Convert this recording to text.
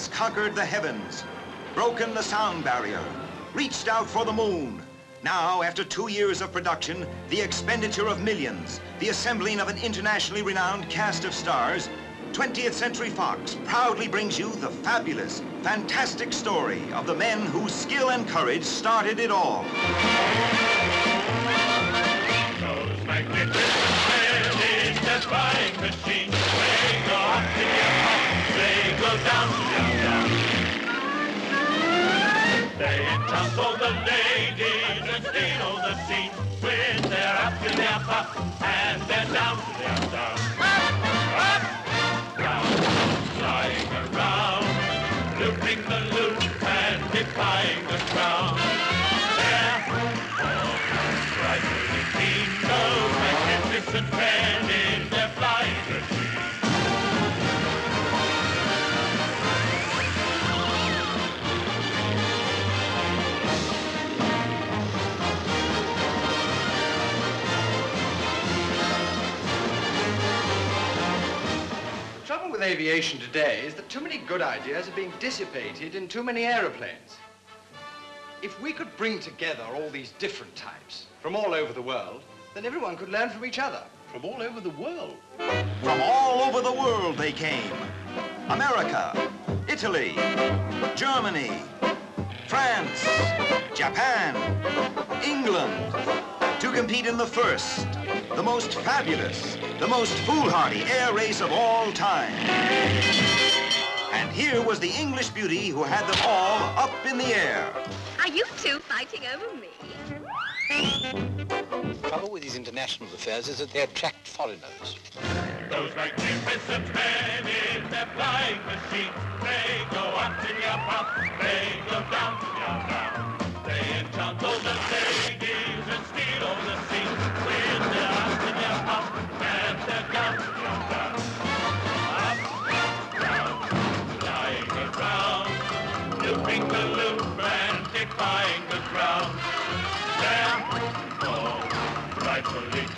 has conquered the heavens, broken the sound barrier, reached out for the moon. Now, after two years of production, the expenditure of millions, the assembling of an internationally renowned cast of stars, 20th Century Fox proudly brings you the fabulous, fantastic story of the men whose skill and courage started it all. Those magnificent flying and their down down, down. Up, up, flying around, looping the loop and defying the crown. Magnificent men trouble with aviation today is that too many good ideas are being dissipated in too many aeroplanes. If we could bring together all these different types from all over the world, then everyone could learn from each other. From all over the world. From all over the world they came. America, Italy, Germany, France, Japan, England, to compete in the first, the most fabulous, the most foolhardy air race of all time. And here was the English beauty who had them all up in the air. Are you two fighting over me? The trouble with these international affairs is that they attract foreigners. Those magnificent men in their flying machine,